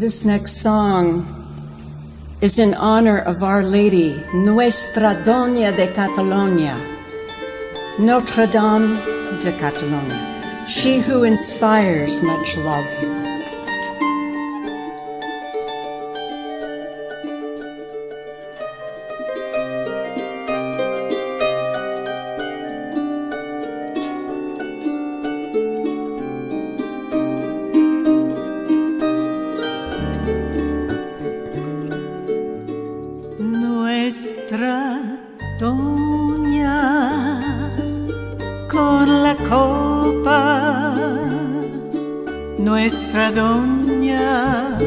This next song is in honor of Our Lady, Nuestra Doña de Catalonia, Notre Dame de Catalonia, she who inspires much love. nuestra doña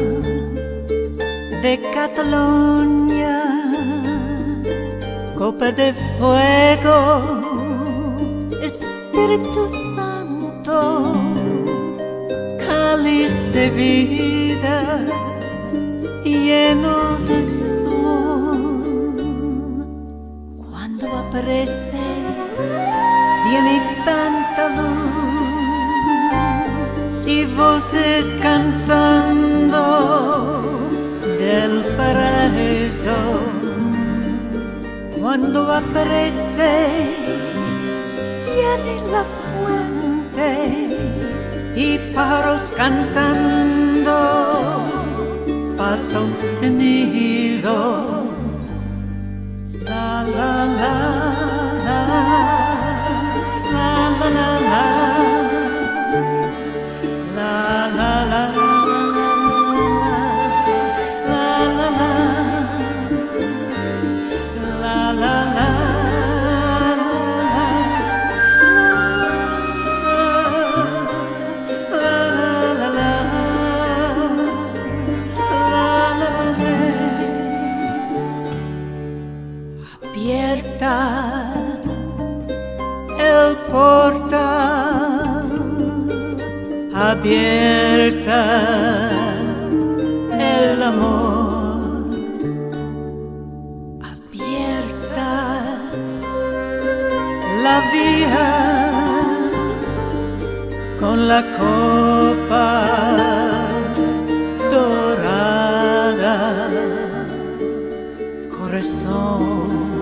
de Cataluña, copa de fuego, Espíritu Santo, cáliz de vida lleno de sol. Cuando aparece voces cantando del paraíso. Cuando aparece viene la fuente y paros cantando falsos abiertas el amor, abiertas la vía con la copa dorada, corazón.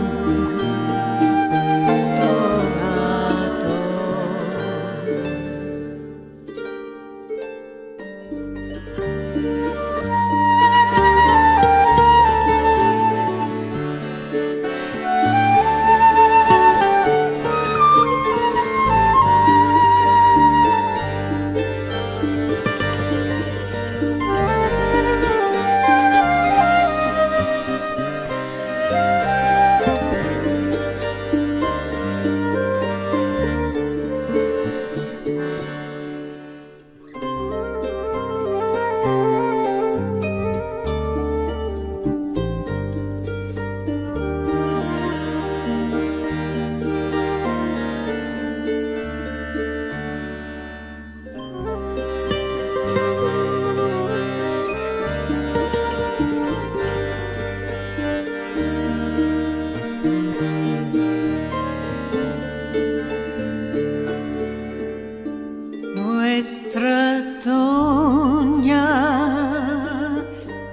sogna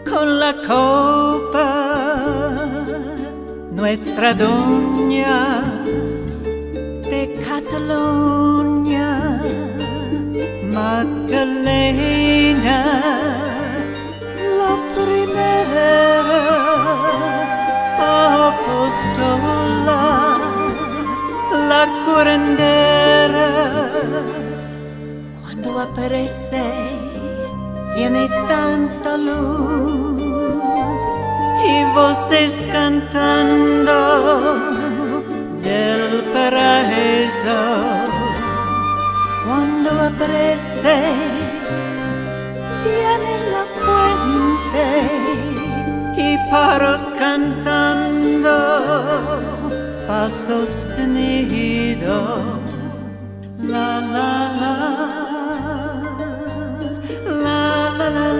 con la copa nuestra donna de Catalogna Magdalena la primera apostola la curandera. cuando aparece tiene tanta luz y voces cantando del paraíso. Cuando aparece viene la fuente y paros cantando fa sostenido la la la la la